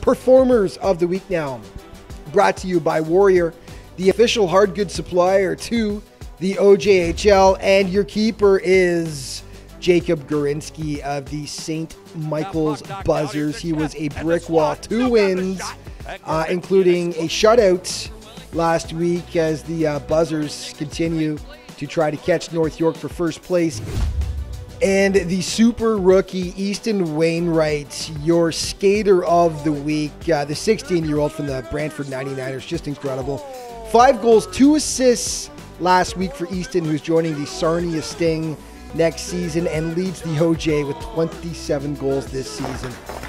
performers of the week now. Brought to you by Warrior, the official hard goods supplier to the OJHL, and your keeper is Jacob Gorinsky of the St. Michael's Buzzers. He was a brick wall, two wins, uh, including a shutout last week as the uh, Buzzers continue to try to catch North York for first place. And the super rookie Easton Wainwright, your skater of the week, uh, the 16 year old from the Brantford 99ers, just incredible. Five goals, two assists last week for Easton, who's joining the Sarnia Sting next season and leads the OJ with 27 goals this season.